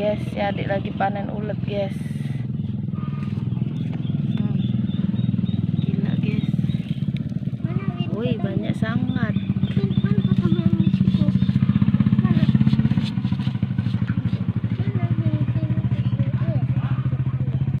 guys. Si adik lagi panen ulet guys. Hmm. gila guys. Woi, banyak sangat.